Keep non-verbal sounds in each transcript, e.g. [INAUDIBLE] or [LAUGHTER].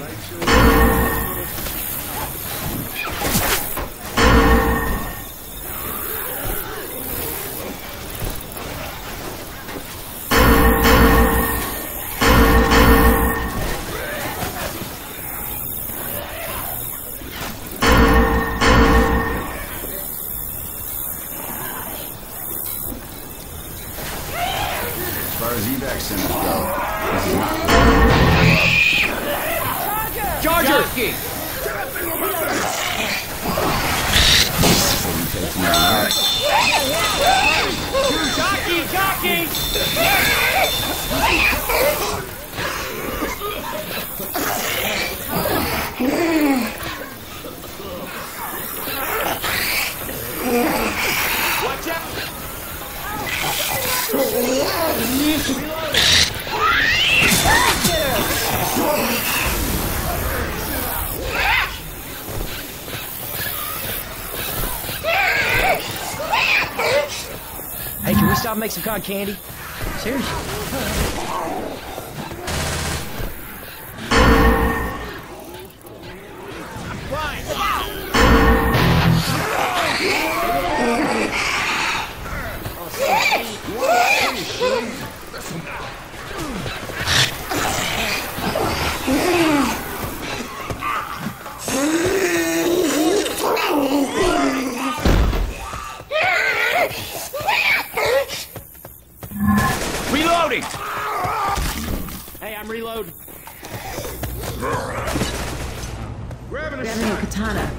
As Hits. Jockey! Jockey! Watch [LAUGHS] stop and make some cotton candy? Seriously. Hey, I'm reloading. Grabbing a katana.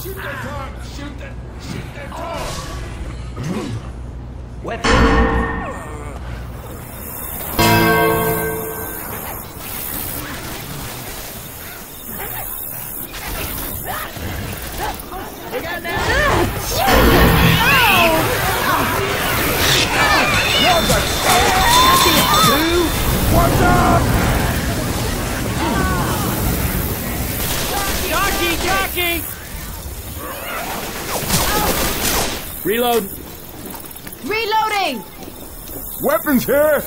Shoot that car! Shoot that! Shoot that car! Weapon. Jockey! Jockey! Reload. Reloading! Weapons here!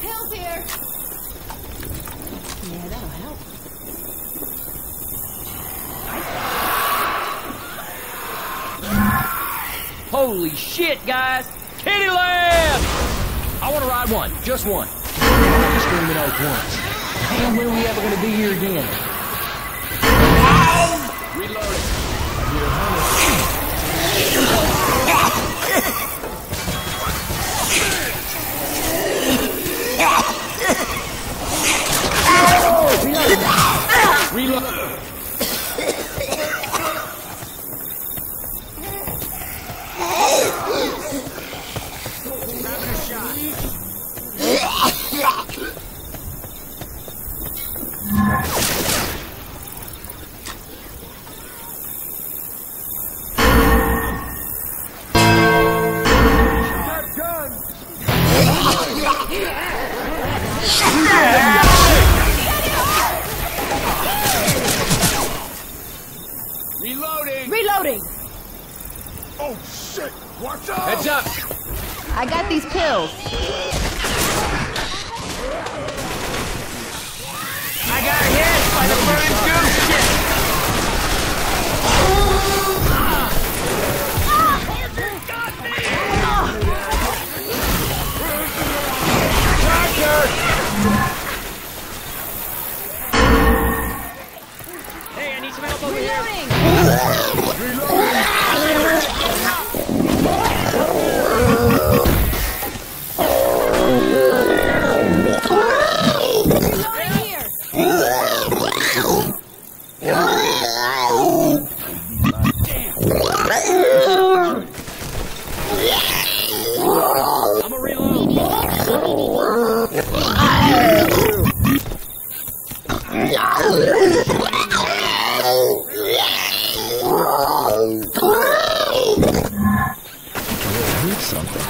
Pills here! Yeah, that'll help. Holy shit, guys! Kitty Land! I want to ride one, just one. Just screaming out once. Damn, when are we ever going to be here again? Reloading. Reload. Reloading. Reloading! Oh shit! Watch out! Heads up. I got these pills. I got hit by the burning something.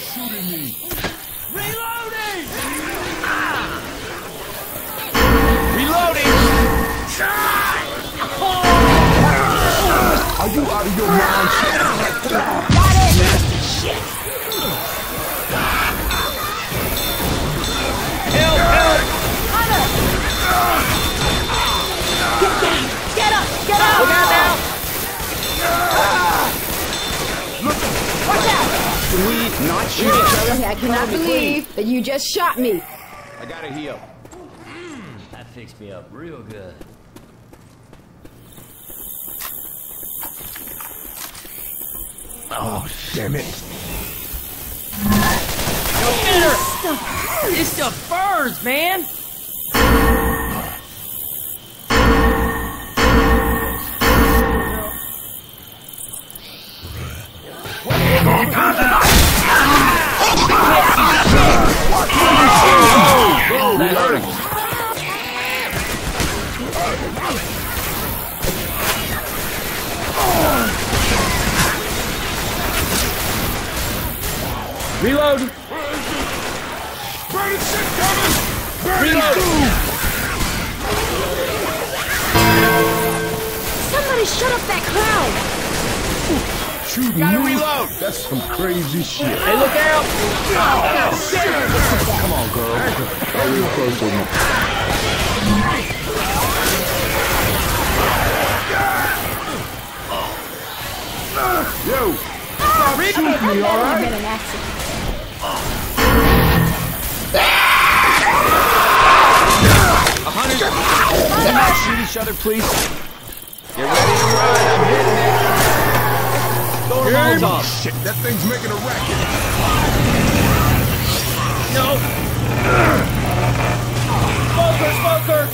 shooting me. Reloading! Ah. Reloading! Charge! Are you out of your mind? Not shoot each other? Okay, I cannot believe that you just shot me. I gotta heal. Hmm, that fixed me up real good. Oh, damn it. Go get her! This stuff burns, man! Whoa, that. Reload! Burning shit Reload! Somebody shut up that crowd! Shooting Gotta you? reload! That's some crazy shit. Hey, look out! Come on, girl. Are you close enough? Yo! Stop shooting me, alright? Been an accident. A hundred. Can we not shoot each other, please? Get ready to run. I'm hitting it. Throw a Molotov. Shit, that thing's making a racket. No. Smoker, smoker.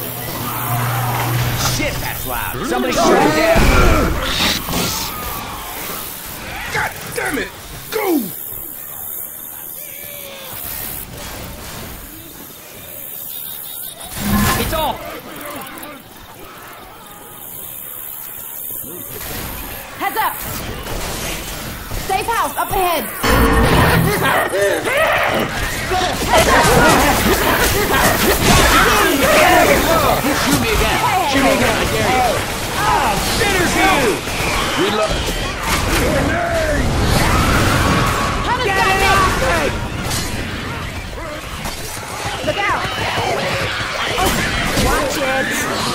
Shit, that's loud. Somebody shut it down. God damn it! Go! It's off. Heads up! safe house up ahead. Shoot me again. Shoot me again. I dare you. Ah, bitter to you. Reload. How does that make? Look out. Oh, watch it.